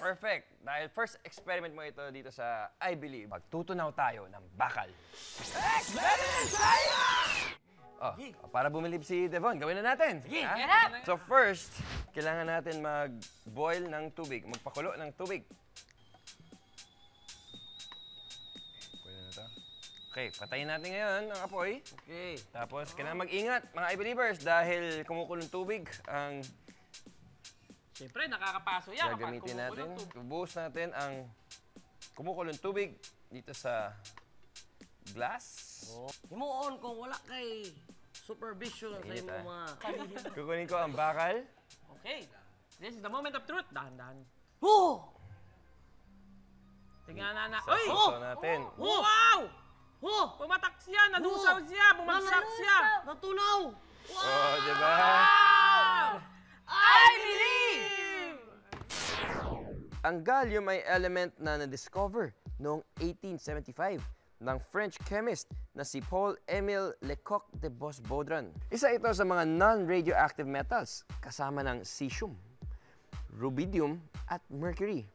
Perfect. Dahil first experiment mo ito dito sa I Believe, magtutunaw tayo ng bakal. Experiment tayo! Oh, para bumilib si Devon, gawin na natin. Sige, So first, kailangan natin mag-boil ng tubig, magpakulo ng tubig. Pwede na to. Okay, patayin natin ngayon ang apoy. Okay. Tapos, kailangan mag-ingat, mga I-believers, dahil kumukulong tubig ang Siyempre, nakakapaso yan. gagamitin natin. Ubuhos natin ang kumukulong tubig dito sa glass. Himuon kung wala kay supervision sa ah. mga... Kukunin ko ang bakal. Okay. This is the moment of truth. Dahan-dahan. Oh! Tingnan na na. Sa Uy! puso natin. Wow! Oh! Pumatak siya! Nadusaw siya! Bumagsak siya! Natunaw! Oh, di ba? I believe! Ang gallium ay element na na-discover noong 1875 ng French chemist na si Paul-Émile Lecoq de Bosbaudran. Isa ito sa mga non-radioactive metals kasama ng cesium, rubidium at mercury.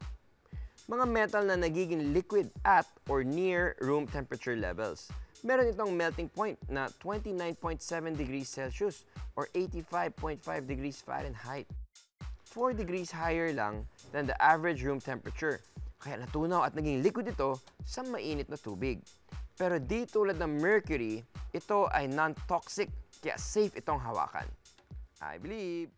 Mga metal na nagiging liquid at or near room temperature levels. Meron itong melting point na 29.7 degrees Celsius or 85.5 degrees Fahrenheit. 4 degrees higher lang than the average room temperature. Kaya natunaw at naging liquid ito sa mainit na tubig. Pero di tulad ng mercury, ito ay non-toxic kaya safe itong hawakan. I believe.